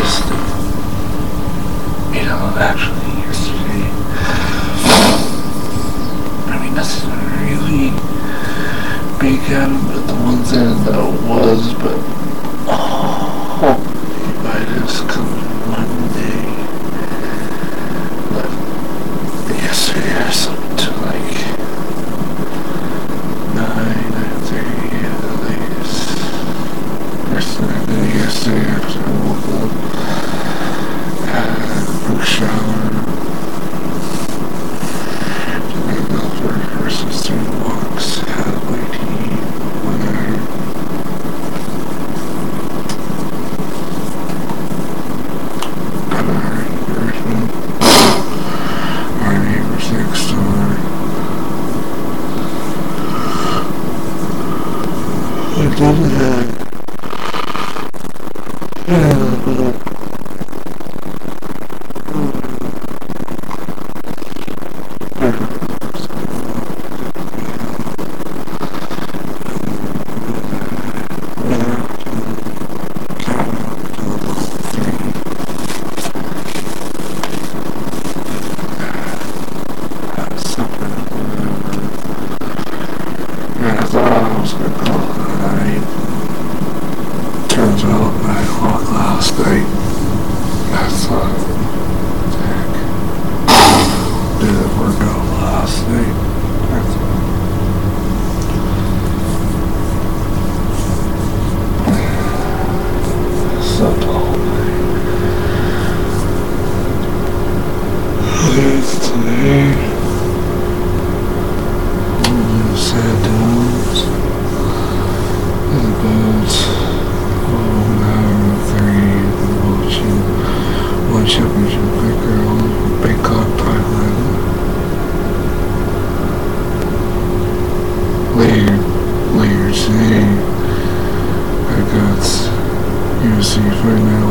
just, you know, actually yesterday, I mean, that's not really big out but the ones that, that was, but, oh, I just couldn't Our neighbors next door. I I it night. Turns out nine o'clock last night. I thought, heck, didn't work out last night. I slept championship quicker on Bangkok, Thailand. Later, later today, I got UFC fight night